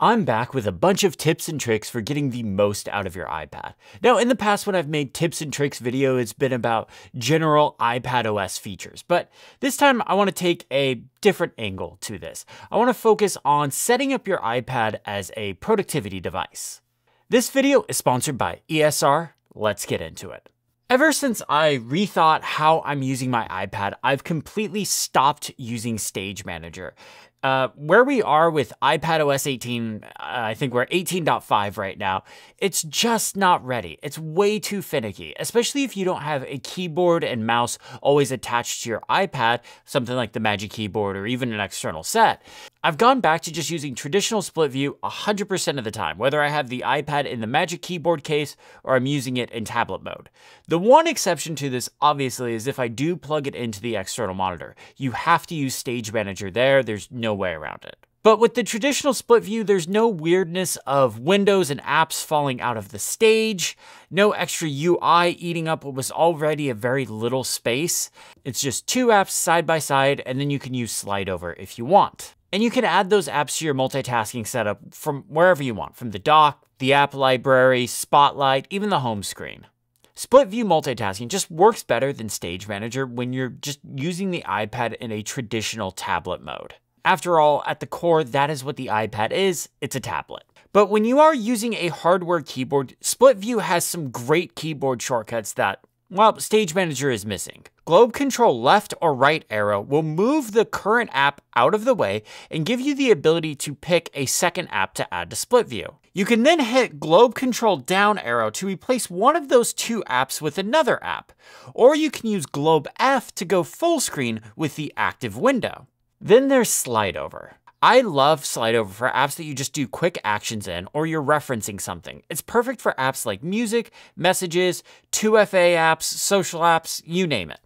I'm back with a bunch of tips and tricks for getting the most out of your iPad. Now, in the past, when I've made tips and tricks video, it's been about general iPad OS features, but this time I want to take a different angle to this. I want to focus on setting up your iPad as a productivity device. This video is sponsored by ESR. Let's get into it. Ever since I rethought how I'm using my iPad, I've completely stopped using Stage Manager. Uh, where we are with iPad OS 18, uh, I think we're 18.5 right now, it's just not ready. It's way too finicky, especially if you don't have a keyboard and mouse always attached to your iPad, something like the Magic Keyboard or even an external set. I've gone back to just using traditional split view 100% of the time, whether I have the iPad in the Magic Keyboard case or I'm using it in tablet mode. The one exception to this, obviously, is if I do plug it into the external monitor. You have to use Stage Manager there, there's no way around it. But with the traditional split view, there's no weirdness of windows and apps falling out of the stage, no extra UI eating up what was already a very little space. It's just two apps side by side, and then you can use slide over if you want. And you can add those apps to your multitasking setup from wherever you want, from the dock, the app library, Spotlight, even the home screen. Split view multitasking just works better than Stage Manager when you're just using the iPad in a traditional tablet mode. After all, at the core, that is what the iPad is, it's a tablet. But when you are using a hardware keyboard, Split View has some great keyboard shortcuts that, well, Stage Manager is missing. Globe Control left or right arrow will move the current app out of the way and give you the ability to pick a second app to add to split view. You can then hit Globe Control down arrow to replace one of those two apps with another app, or you can use Globe F to go full screen with the active window. Then there's Slide Over. I love Slide Over for apps that you just do quick actions in or you're referencing something. It's perfect for apps like music, messages, 2FA apps, social apps, you name it.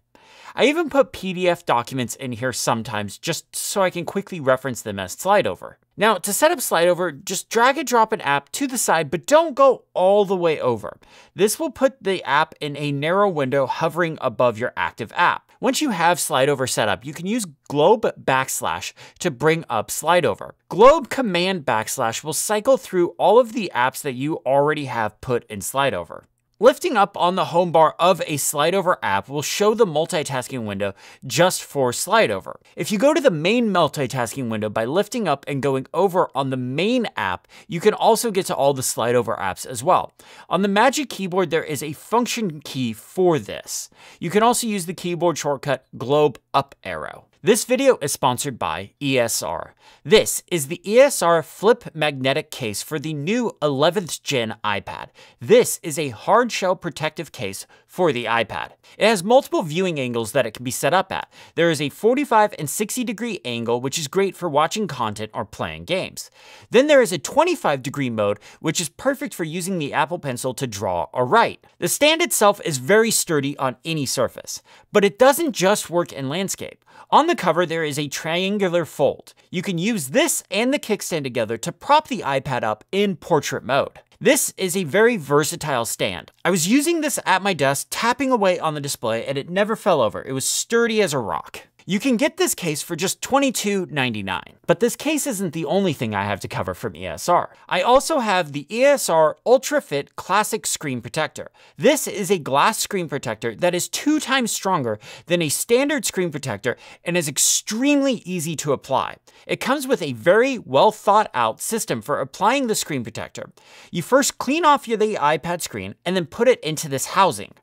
I even put PDF documents in here sometimes just so I can quickly reference them as slide over. Now, to set up slide over, just drag and drop an app to the side, but don't go all the way over. This will put the app in a narrow window hovering above your active app. Once you have slide over set up, you can use globe backslash to bring up slide over. Globe command backslash will cycle through all of the apps that you already have put in slide over. Lifting up on the home bar of a SlideOver app will show the multitasking window just for SlideOver. If you go to the main multitasking window by lifting up and going over on the main app, you can also get to all the SlideOver apps as well. On the Magic Keyboard, there is a function key for this. You can also use the keyboard shortcut globe up arrow. This video is sponsored by ESR. This is the ESR Flip Magnetic Case for the new 11th Gen iPad. This is a hard shell protective case for the iPad. It has multiple viewing angles that it can be set up at. There is a 45 and 60 degree angle, which is great for watching content or playing games. Then there is a 25 degree mode, which is perfect for using the Apple Pencil to draw or write. The stand itself is very sturdy on any surface, but it doesn't just work in landscape. On the cover, there is a triangular fold. You can use this and the kickstand together to prop the iPad up in portrait mode. This is a very versatile stand. I was using this at my desk, tapping away on the display, and it never fell over. It was sturdy as a rock. You can get this case for just $22.99. But this case isn't the only thing I have to cover from ESR. I also have the ESR Ultra Fit Classic Screen Protector. This is a glass screen protector that is two times stronger than a standard screen protector and is extremely easy to apply. It comes with a very well thought out system for applying the screen protector. You first clean off the iPad screen and then put it into this housing.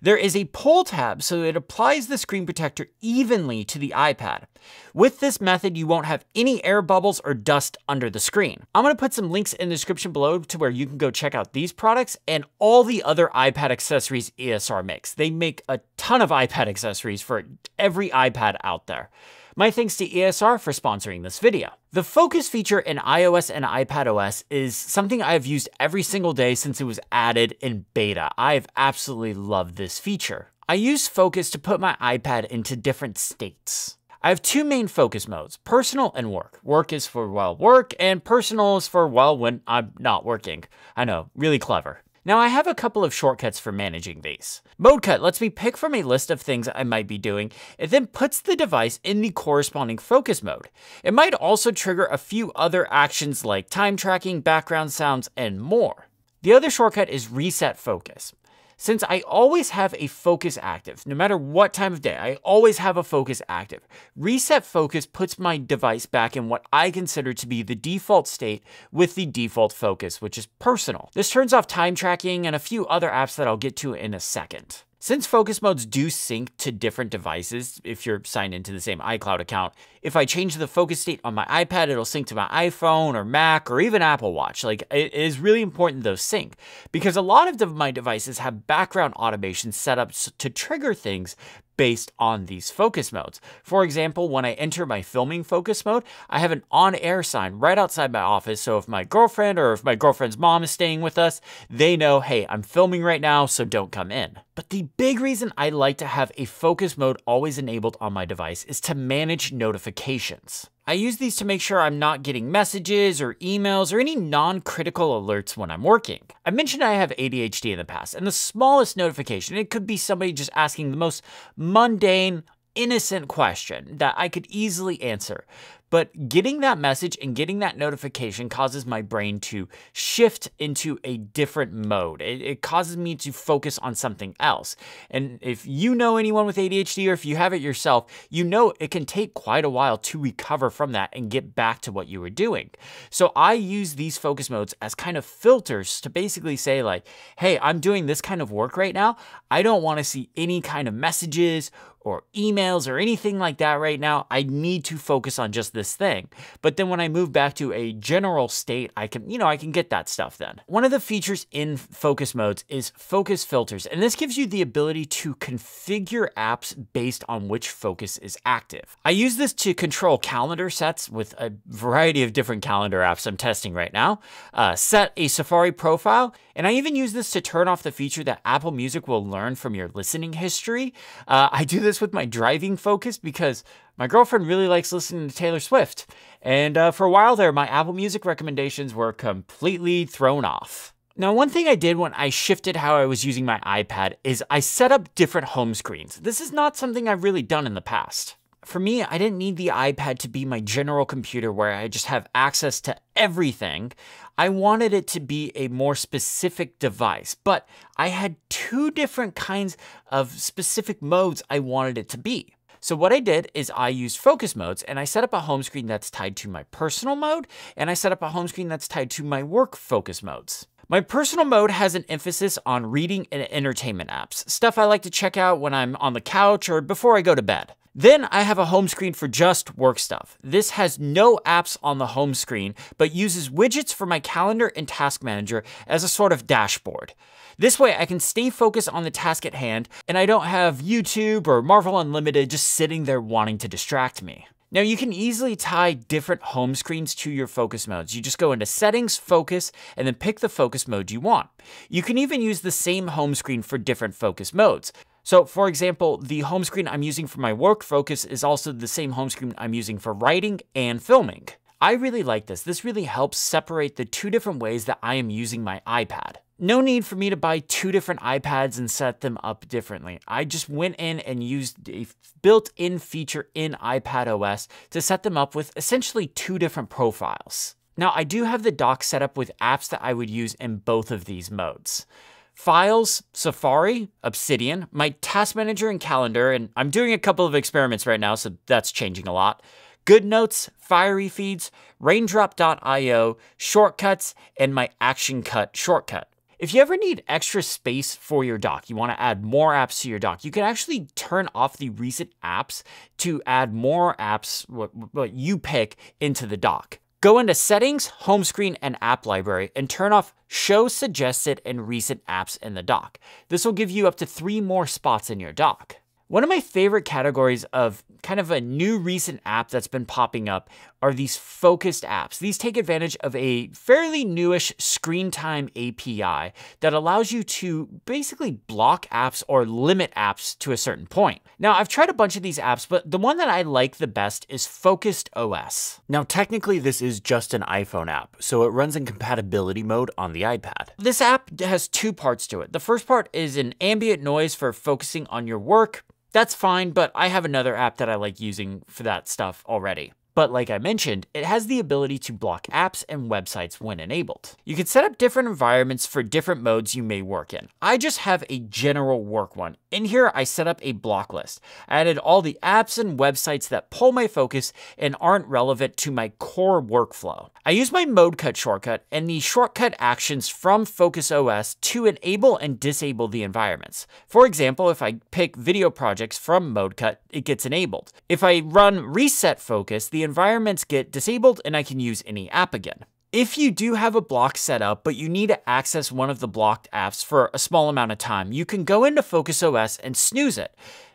There is a pull tab so it applies the screen protector evenly to the iPad. With this method, you won't have any air bubbles or dust under the screen. I'm to put some links in the description below to where you can go check out these products and all the other iPad accessories ESR makes. They make a ton of iPad accessories for every iPad out there. My thanks to ESR for sponsoring this video. The focus feature in iOS and iPadOS is something I've used every single day since it was added in beta. I've absolutely loved this feature. I use focus to put my iPad into different states. I have two main focus modes, personal and work. Work is for while work, and personal is for while when I'm not working. I know, really clever. Now I have a couple of shortcuts for managing these. Modecut lets me pick from a list of things I might be doing and then puts the device in the corresponding focus mode. It might also trigger a few other actions like time tracking, background sounds, and more. The other shortcut is reset focus. Since I always have a focus active, no matter what time of day, I always have a focus active. Reset focus puts my device back in what I consider to be the default state with the default focus, which is personal. This turns off time tracking and a few other apps that I'll get to in a second. Since focus modes do sync to different devices, if you're signed into the same iCloud account, if I change the focus state on my iPad, it'll sync to my iPhone or Mac or even Apple Watch. Like, it is really important those sync because a lot of my devices have background automation set up to trigger things based on these focus modes. For example, when I enter my filming focus mode, I have an on-air sign right outside my office. So if my girlfriend or if my girlfriend's mom is staying with us, they know, hey, I'm filming right now, so don't come in. But the big reason I like to have a focus mode always enabled on my device is to manage notifications. I use these to make sure I'm not getting messages or emails or any non-critical alerts when I'm working. I mentioned I have ADHD in the past, and the smallest notification, it could be somebody just asking the most mundane, innocent question that I could easily answer. But getting that message and getting that notification causes my brain to shift into a different mode. It, it, causes me to focus on something else. And if you know anyone with ADHD or if you have it yourself, you know it can take quite a while to recover from that and get back to what you were doing. So I use these focus modes as kind of filters to basically say like, hey, I'm doing this kind of work right now. I don't want to see any kind of messages or emails or anything like that right now. I need to focus on just this thing. But then when I move back to a general state, I can, you know, I can get that stuff then. One of the features in focus modes is focus filters. And this gives you the ability to configure apps based on which focus is active. I use this to control calendar sets with a variety of different calendar apps I'm testing right now, uh, set a Safari profile, and I even use this to turn off the feature that Apple Music will learn from your listening history. Uh, I do this this with my driving focus because my girlfriend really likes listening to Taylor Swift. And uh, for a while there, my Apple Music recommendations were completely thrown off. Now, one thing I did when I shifted how I was using my iPad is I set up different home screens. This is not something I've really done in the past. For me, I didn't need the iPad to be my general computer where I just have access to everything. I wanted it to be a more specific device, but I had two different kinds of specific modes I wanted it to be. So what I did is I used focus modes and I set up a home screen that's tied to my personal mode and I set up a home screen that's tied to my work focus modes. My personal mode has an emphasis on reading and entertainment apps, stuff I like to check out when I'm on the couch or before I go to bed. Then I have a home screen for just work stuff. This has no apps on the home screen, but uses widgets for my calendar and task manager as a sort of dashboard. This way I can stay focused on the task at hand and I don't have YouTube or Marvel Unlimited just sitting there wanting to distract me. Now you can easily tie different home screens to your focus modes. You just go into settings, focus, and then pick the focus mode you want. You can even use the same home screen for different focus modes. So for example, the home screen I'm using for my work focus is also the same home screen I'm using for writing and filming. I really like this. This really helps separate the two different ways that I am using my iPad. No need for me to buy two different iPads and set them up differently. I just went in and used a built-in feature in iPad OS to set them up with essentially two different profiles. Now, I do have the dock set up with apps that I would use in both of these modes. Files, Safari, Obsidian, my task manager and calendar, and I'm doing a couple of experiments right now, so that's changing a lot. GoodNotes, Fiery Feeds, Raindrop.io, Shortcuts, and my Action Cut shortcut. If you ever need extra space for your dock, you want to add more apps to your dock, you can actually turn off the recent apps to add more apps, what, what you pick, into the dock. Go into Settings, Home Screen, and App Library and turn off Show Suggested and Recent Apps in the dock. This will give you up to three more spots in your dock. One of my favorite categories of kind of a new recent app that's been popping up are these focused apps. These take advantage of a fairly newish screen time API that allows you to basically block apps or limit apps to a certain point. Now, I've tried a bunch of these apps, but the one that I like the best is Focused OS. Now, technically, this is just an iPhone app, so it runs in compatibility mode on the iPad. This app has two parts to it. The first part is an ambient noise for focusing on your work. That's fine, but I have another app that I like using for that stuff already. But like I mentioned, it has the ability to block apps and websites when enabled. You can set up different environments for different modes you may work in. I just have a general work one. In here, I set up a block list. I added all the apps and websites that pull my focus and aren't relevant to my core workflow. I use my Modecut shortcut and the shortcut actions from Focus OS to enable and disable the environments. For example, if I pick video projects from Modecut, it gets enabled. If I run reset focus, the environments get disabled and I can use any app again. If you do have a block set up, but you need to access one of the blocked apps for a small amount of time, you can go into Focus OS and snooze it.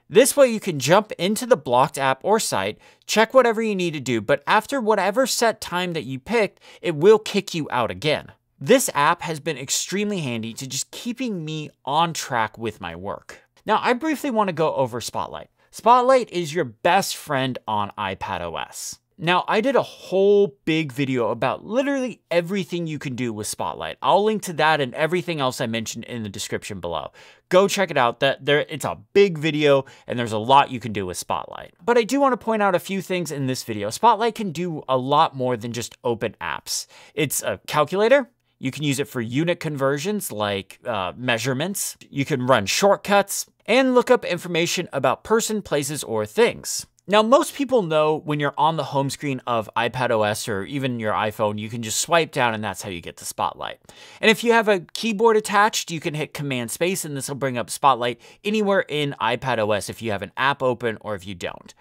This way you can jump into the blocked app or site, check whatever you need to do, but after whatever set time that you picked, it will kick you out again. This app has been extremely handy to just keeping me on track with my work. Now, I briefly want to go over Spotlight. Spotlight is your best friend on iPadOS. Now, I did a whole big video about literally everything you can do with Spotlight. I'll link to that and everything else I mentioned in the description below. Go check it out. That there it's a big video and there's a lot you can do with Spotlight. But I do want to point out a few things in this video. Spotlight can do a lot more than just open apps. It's a calculator, you can use it for unit conversions like uh, measurements. You can run shortcuts and look up information about person, places, or things. Now, most people know when you're on the home screen of iPadOS or even your iPhone, you can just swipe down and that's how you get to Spotlight. And if you have a keyboard attached, you can hit Command Space and this will bring up Spotlight anywhere in iPadOS if you have an app open or if you don't.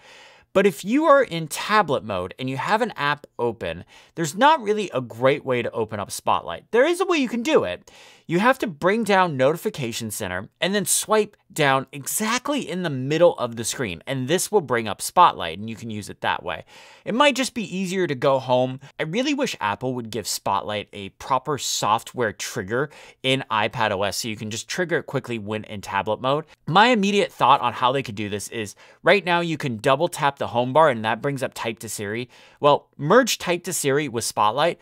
But if you are in tablet mode and you have an app open, there's not really a great way to open up Spotlight. There is a way you can do it. You have to bring down Notification Center and then swipe down exactly in the middle of the screen, and this will bring up Spotlight, and you can use it that way. It might just be easier to go home. I really wish Apple would give Spotlight a proper software trigger in iPadOS so you can just trigger it quickly when in tablet mode. My immediate thought on how they could do this is right now you can double tap the home bar and that brings up Type to Siri. Well, merge Type to Siri with Spotlight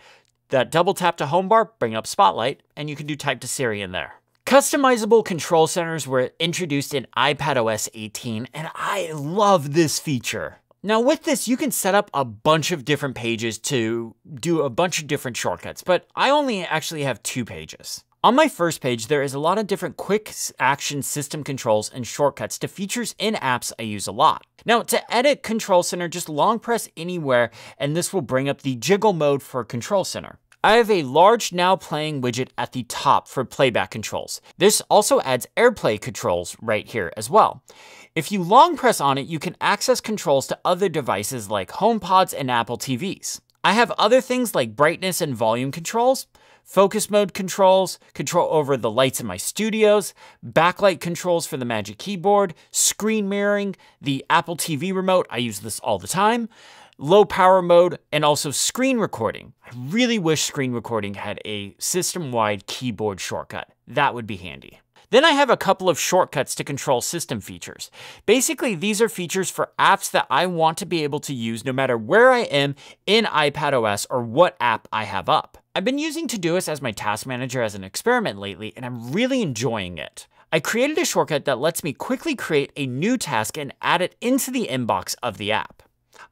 that double tap to home bar, bring up Spotlight, and you can do type to Siri in there. Customizable control centers were introduced in iPadOS 18, and I love this feature. Now with this, you can set up a bunch of different pages to do a bunch of different shortcuts, but I only actually have two pages. On my first page, there is a lot of different quick action system controls and shortcuts to features in apps I use a lot. Now, to edit Control Center, just long press anywhere, and this will bring up the jiggle mode for Control Center. I have a large now playing widget at the top for playback controls. This also adds AirPlay controls right here as well. If you long press on it, you can access controls to other devices like HomePods and Apple TVs. I have other things like brightness and volume controls, focus mode controls, control over the lights in my studios, backlight controls for the Magic Keyboard, screen mirroring, the Apple TV remote, I use this all the time, low power mode, and also screen recording. I really wish screen recording had a system-wide keyboard shortcut. That would be handy. Then I have a couple of shortcuts to control system features. Basically, these are features for apps that I want to be able to use no matter where I am in iPadOS or what app I have up. I've been using Todoist as my task manager as an experiment lately, and I'm really enjoying it. I created a shortcut that lets me quickly create a new task and add it into the inbox of the app.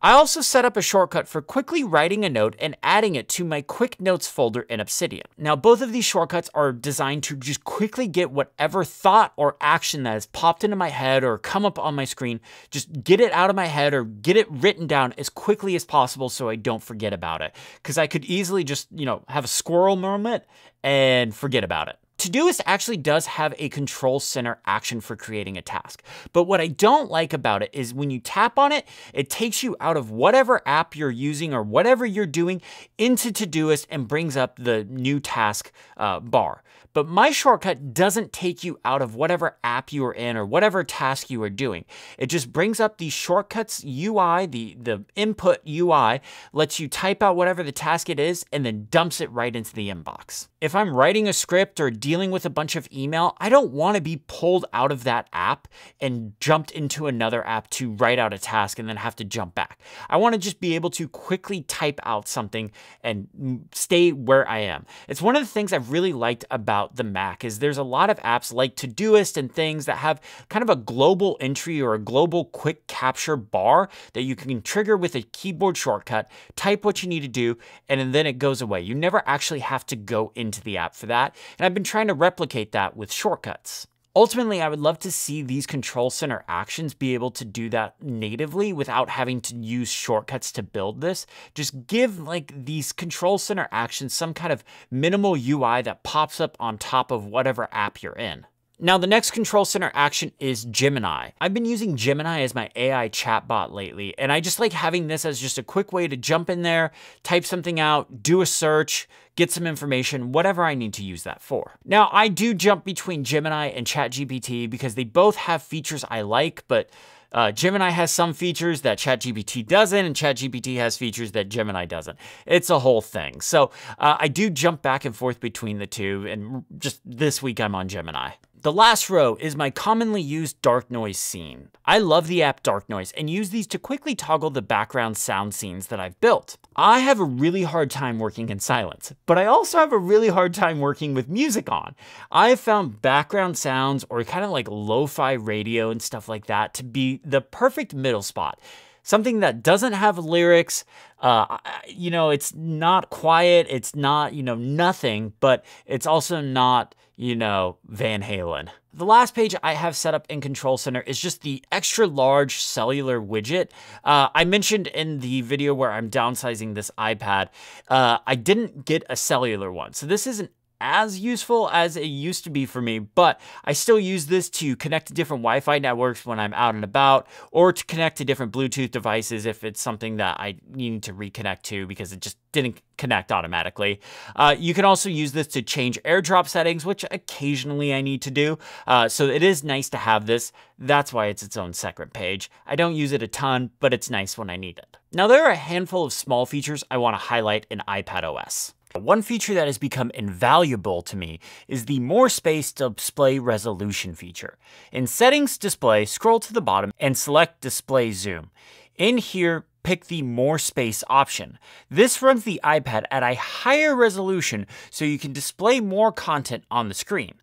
I also set up a shortcut for quickly writing a note and adding it to my quick notes folder in Obsidian. Now, both of these shortcuts are designed to just quickly get whatever thought or action that has popped into my head or come up on my screen, just get it out of my head or get it written down as quickly as possible so I don't forget about it. Because I could easily just, you know, have a squirrel moment and forget about it. Todoist actually does have a control center action for creating a task. But what I don't like about it is when you tap on it, it takes you out of whatever app you're using or whatever you're doing into Todoist and brings up the new task uh, bar. But my shortcut doesn't take you out of whatever app you are in or whatever task you are doing. It just brings up the shortcuts UI, the, the input UI, lets you type out whatever the task it is, and then dumps it right into the inbox. If I'm writing a script or dealing with a bunch of email, I don't want to be pulled out of that app and jumped into another app to write out a task and then have to jump back. I want to just be able to quickly type out something and stay where I am. It's one of the things I've really liked about about the Mac is there's a lot of apps like Todoist and things that have kind of a global entry or a global quick capture bar that you can trigger with a keyboard shortcut, type what you need to do, and then it goes away. You never actually have to go into the app for that. And I've been trying to replicate that with shortcuts. Ultimately, I would love to see these control center actions be able to do that natively without having to use shortcuts to build this. Just give like these control center actions some kind of minimal UI that pops up on top of whatever app you're in. Now, the next control center action is Gemini. I've been using Gemini as my AI chatbot lately, and I just like having this as just a quick way to jump in there, type something out, do a search, get some information, whatever I need to use that for. Now, I do jump between Gemini and ChatGPT because they both have features I like, but uh, Gemini has some features that ChatGPT doesn't, and ChatGPT has features that Gemini doesn't. It's a whole thing. So uh, I do jump back and forth between the two, and just this week I'm on Gemini. The last row is my commonly used dark noise scene. I love the app Dark Noise and use these to quickly toggle the background sound scenes that I've built. I have a really hard time working in silence, but I also have a really hard time working with music on. I have found background sounds or kind of like lo-fi radio and stuff like that to be the perfect middle spot something that doesn't have lyrics. Uh, you know, it's not quiet. It's not, you know, nothing, but it's also not you know, Van Halen. The last page I have set up in Control Center is just the extra large cellular widget. Uh, I mentioned in the video where I'm downsizing this iPad, uh, I didn't get a cellular one. So this isn't as useful as it used to be for me, but I still use this to connect to different Wi-Fi networks when I'm out and about, or to connect to different Bluetooth devices if it's something that I need to reconnect to because it just didn't connect automatically. Uh, you can also use this to change airdrop settings, which occasionally I need to do. Uh, so it is nice to have this. That's why it's its own separate page. I don't use it a ton, but it's nice when I need it. Now there are a handful of small features I want to highlight in iPad OS. One feature that has become invaluable to me is the More Space Display Resolution feature. In Settings Display, scroll to the bottom and select Display Zoom. In here, pick the More Space option. This runs the iPad at a higher resolution so you can display more content on the screen.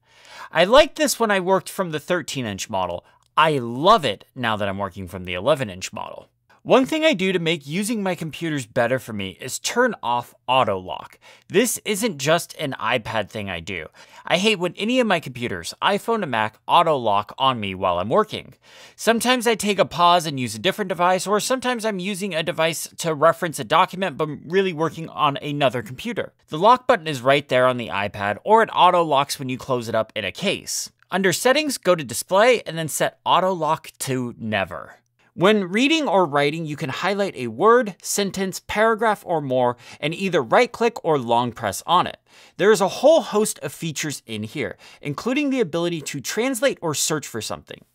I liked this when I worked from the 13-inch model. I love it now that I'm working from the 11-inch model. One thing I do to make using my computers better for me is turn off auto lock. This isn't just an iPad thing I do. I hate when any of my computers, iPhone to Mac, auto lock on me while I'm working. Sometimes I take a pause and use a different device, or sometimes I'm using a device to reference a document but I'm really working on another computer. The lock button is right there on the iPad, or it auto locks when you close it up in a case. Under settings, go to display and then set auto lock to never. When reading or writing, you can highlight a word, sentence, paragraph, or more, and either right-click or long press on it. There is a whole host of features in here, including the ability to translate or search for something.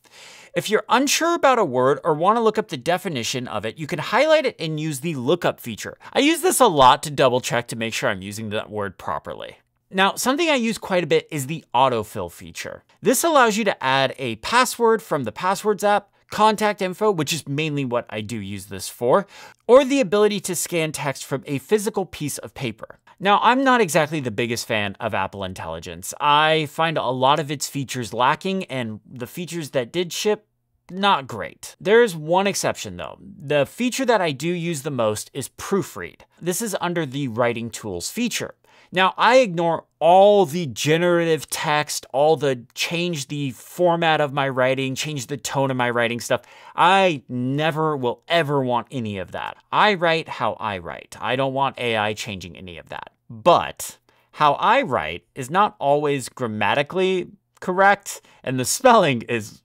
If you're unsure about a word or want to look up the definition of it, you can highlight it and use the lookup feature. I use this a lot to double check to make sure I'm using that word properly. Now, something I use quite a bit is the autofill feature. This allows you to add a password from the Passwords app, contact info, which is mainly what I do use this for, or the ability to scan text from a physical piece of paper. Now, I'm not exactly the biggest fan of Apple Intelligence. I find a lot of its features lacking, and the features that did ship not great. There is one exception though. The feature that I do use the most is Proofread. This is under the Writing Tools feature. Now, I ignore all the generative text, all the change the format of my writing, change the tone of my writing stuff. I never will ever want any of that. I write how I write. I don't want AI changing any of that. But how I write is not always grammatically correct, and the spelling is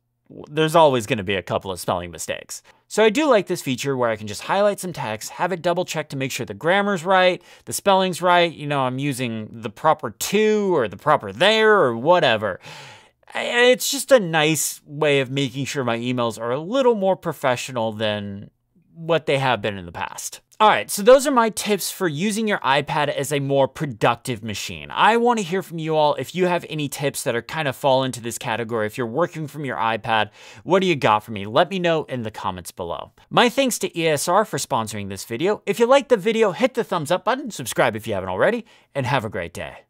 there's always going to be a couple of spelling mistakes. So I do like this feature where I can just highlight some text, have it double check to make sure the grammar's right, the spelling's right, you know, I'm using the proper to or the proper there or whatever. It's just a nice way of making sure my emails are a little more professional than what they have been in the past. All right, so those are my tips for using your iPad as a more productive machine. I want to hear from you all if you have any tips that are kind of fall into this category. If you're working from your iPad, what do you got for me? Let me know in the comments below. My thanks to ESR for sponsoring this video. If you liked the video, hit the thumbs up button, subscribe if you haven't already, and have a great day.